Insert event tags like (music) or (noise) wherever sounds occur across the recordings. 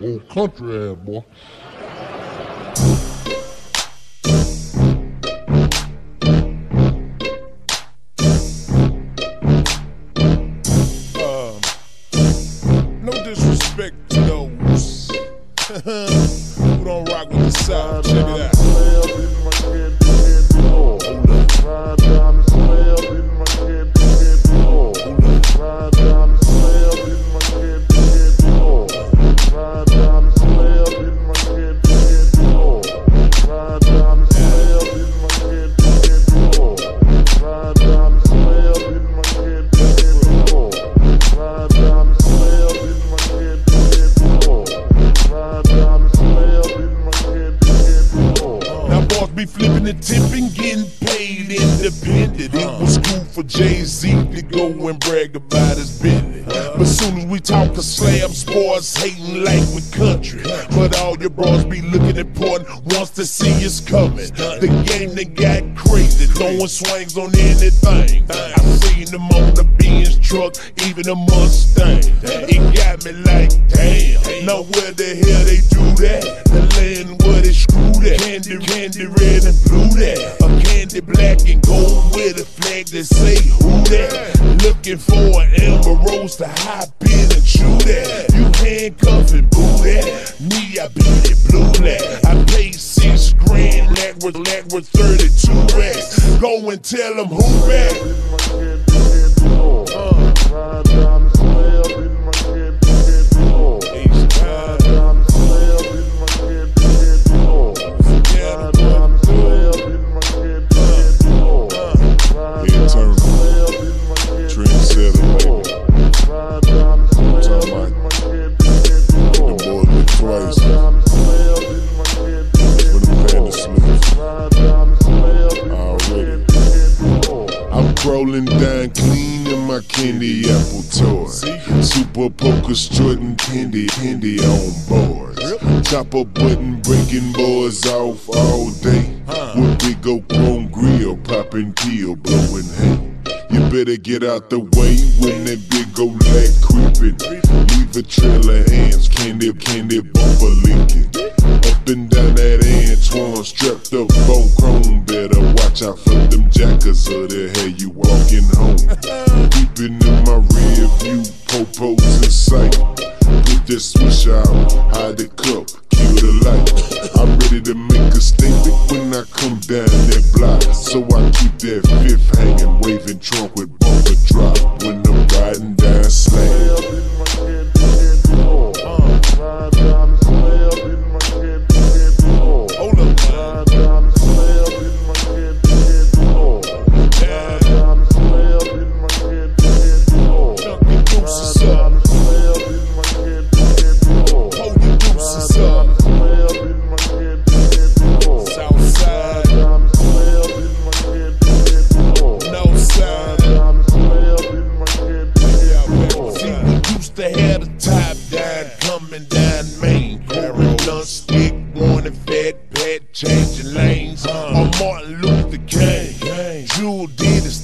Old country ass boy. Um, no disrespect to those (laughs) who don't rock with the South. Check it out. Be tip and getting paid independent. It was cool for Jay-Z to go and brag about his business. But soon as we talk to slam sports, hating like we country. But all your bros be looking important, wants to see us coming. The game that got crazy, throwing swings on anything. I seen them on the Benz truck, even a Mustang. It got me like, damn, now where the hell they do that? The land where they screw that. Candy, candy red and blue that. A candy black and gold with a flag that say who that. Looking for an Amber Rose to hop in and chew that. You handcuff and boo that. Me, I beat it blue that. I paid six grand, lack with lack with 32 racks. Go and tell them who back. I'm down clean in my candy apple toy. Super Pocus Jordan candy, candy on board. Chopper button breaking boys off all day. With big old chrome grill, popping peel, blowing hay. You better get out the way when that big old leg creeping. Leave a trail of hands, candy, candy, bumper leaking. And down that Antoine, strapped up on chrome. Better watch out for them jackers or the hell you walking home. (laughs) Keeping in my rear view, popos in sight. Put that switch out, hide the cup, kill the light. I'm ready to make a statement when I come down that block. So I keep that fifth hanging, waving trunk with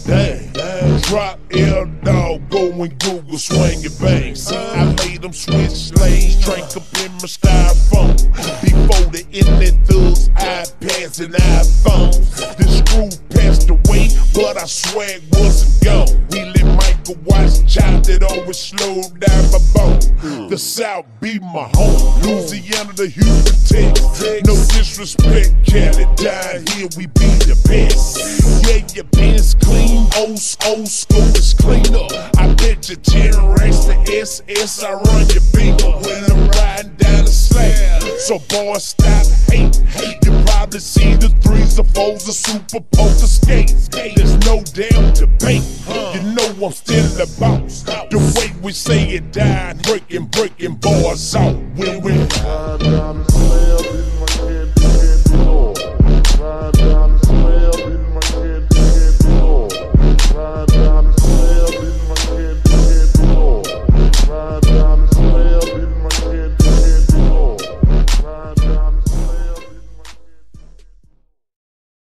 his. Drop L dog, go and Google, swing and bang. See, I made them switch lanes, drank up in my styrofoam. Before the internet thugs, iPads and iPhones. The screw passed away, but our swag wasn't gone. We Michael watch child that always slowed down my bone. Hmm. The South be my home, Louisiana the Houston Texas. No disrespect, Cali down here we be the best. Yeah, your pants clean, old, old school is cleaner. I bet you 10 racks to SS, I run your beamer when I'm riding down the slab. So boys stop hate, hate. You probably see the threes, the fours, the super poker skates. There's no damn debate. I'm still the boss. The way we say it down, breaking, breaking boys out when we.